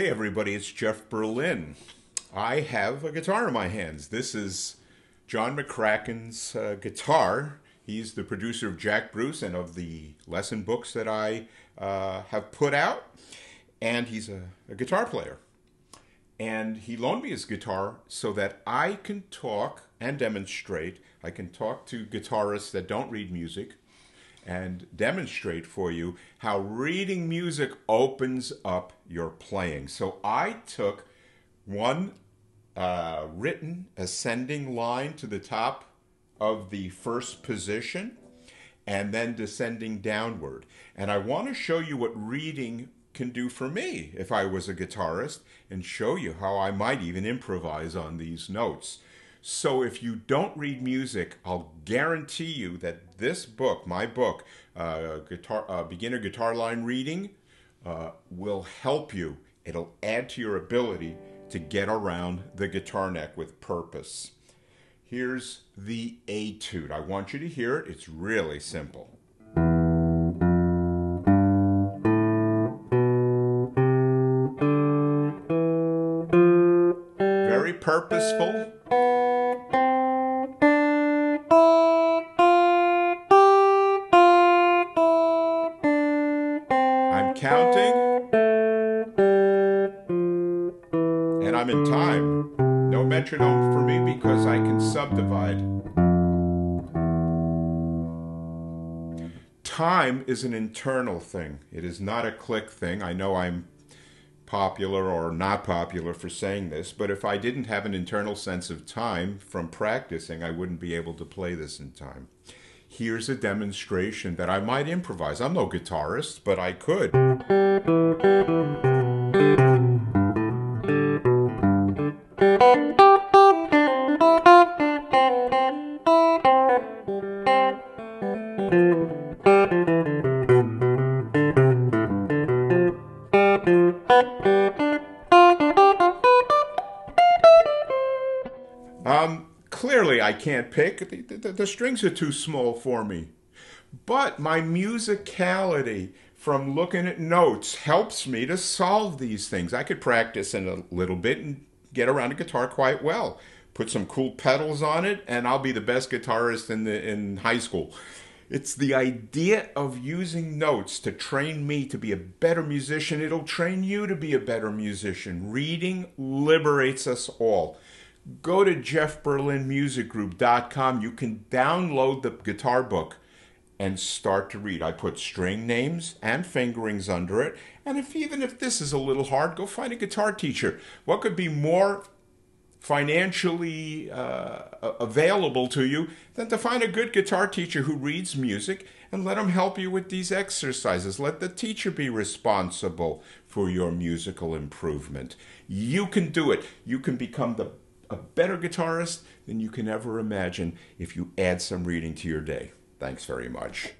Hey everybody, it's Jeff Berlin. I have a guitar in my hands. This is John McCracken's uh, guitar. He's the producer of Jack Bruce and of the lesson books that I uh, have put out. And he's a, a guitar player. And he loaned me his guitar so that I can talk and demonstrate. I can talk to guitarists that don't read music and demonstrate for you how reading music opens up your playing. So I took one uh, written ascending line to the top of the first position and then descending downward. And I want to show you what reading can do for me if I was a guitarist and show you how I might even improvise on these notes. So if you don't read music, I'll guarantee you that this book, my book, uh, guitar, uh, beginner guitar line reading, uh, will help you. It'll add to your ability to get around the guitar neck with purpose. Here's the etude. I want you to hear it. It's really simple. Very purposeful. Counting. And I'm in time. No metronome for me because I can subdivide. Time is an internal thing. It is not a click thing. I know I'm popular or not popular for saying this, but if I didn't have an internal sense of time from practicing, I wouldn't be able to play this in time. Here's a demonstration that I might improvise. I'm no guitarist, but I could. Um, clearly, I can't pick. The, the, the, strings are too small for me. But my musicality from looking at notes helps me to solve these things. I could practice in a little bit and get around a guitar quite well. Put some cool pedals on it, and I'll be the best guitarist in the in high school. It's the idea of using notes to train me to be a better musician. It'll train you to be a better musician. Reading liberates us all go to jeffberlinmusicgroup.com. You can download the guitar book and start to read. I put string names and fingerings under it. And if even if this is a little hard, go find a guitar teacher. What could be more financially uh, available to you than to find a good guitar teacher who reads music and let them help you with these exercises. Let the teacher be responsible for your musical improvement. You can do it. You can become the a better guitarist than you can ever imagine if you add some reading to your day. Thanks very much.